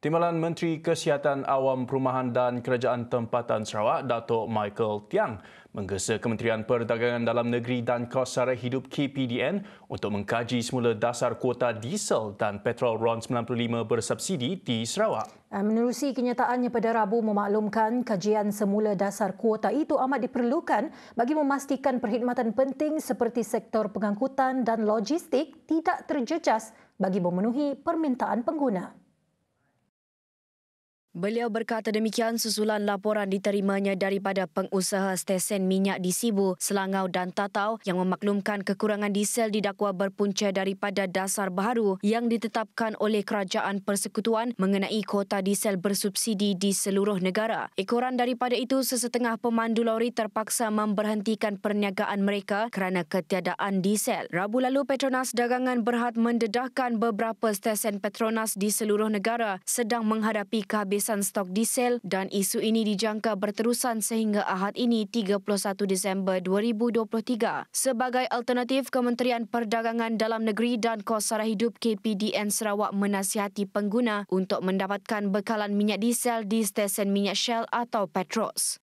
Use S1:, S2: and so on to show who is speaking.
S1: Timbalan Menteri Kesihatan Awam Perumahan dan Kerajaan Tempatan Sarawak, Datuk Michael Tiang, menggesa Kementerian Perdagangan Dalam Negeri dan Kos Sara Hidup KPDN untuk mengkaji semula dasar kuota diesel dan petrol RON 95 bersubsidi di Sarawak.
S2: Eh, menerusi kenyataannya pada Rabu memaklumkan kajian semula dasar kuota itu amat diperlukan bagi memastikan perkhidmatan penting seperti sektor pengangkutan dan logistik tidak terjejas bagi memenuhi permintaan pengguna.
S3: Beliau berkata demikian susulan laporan diterimanya daripada pengusaha stesen minyak di Sibu, Selangau dan Tatau yang memaklumkan kekurangan diesel didakwa berpunca daripada dasar baharu yang ditetapkan oleh Kerajaan Persekutuan mengenai kota diesel bersubsidi di seluruh negara. Ekoran daripada itu, sesetengah pemandu lori terpaksa memberhentikan perniagaan mereka kerana ketiadaan diesel. Rabu lalu, Petronas Dagangan berhad mendedahkan beberapa stesen Petronas di seluruh negara sedang menghadapi kehabisan kehabisan stok diesel dan isu ini dijangka berterusan sehingga Ahad ini 31 Disember 2023. Sebagai alternatif, Kementerian Perdagangan Dalam Negeri dan Kos Sara Hidup KPDN Sarawak menasihati pengguna untuk mendapatkan bekalan minyak diesel di stesen minyak Shell atau Petros.